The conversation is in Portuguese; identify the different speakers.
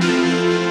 Speaker 1: Música